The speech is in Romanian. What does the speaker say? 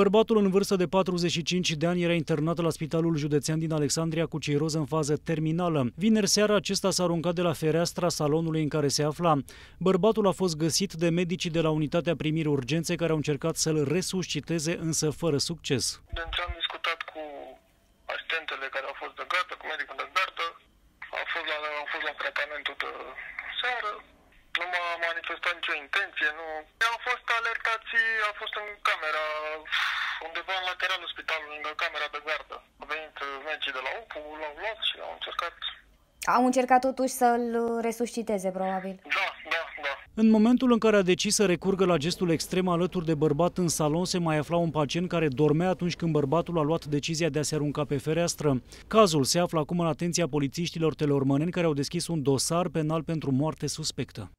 Bărbatul în vârstă de 45 de ani era internat la Spitalul Județean din Alexandria cu ciroză în fază terminală. Vineri seara acesta s-a aruncat de la fereastra salonului în care se afla. Bărbatul a fost găsit de medicii de la unitatea primiri urgențe care au încercat să-l resusciteze, însă fără succes. Deci am discutat cu asistentele care au fost de gardă, cu medicul de gardă, am fost la, am fost la tratamentul de seară, nu m-a manifestat nicio intenție, nu... Am fost alertați, a fost în camera, undeva în lateralul spitalului, lângă camera de gardă. Au venit medicii de la UPU, l-au luat și au încercat... Au încercat totuși să-l resusciteze, probabil. Da, da, da. În momentul în care a decis să recurgă la gestul extrem alături de bărbat în salon, se mai afla un pacient care dormea atunci când bărbatul a luat decizia de a se arunca pe fereastră. Cazul se află acum în atenția polițiștilor teleormăneni care au deschis un dosar penal pentru moarte suspectă.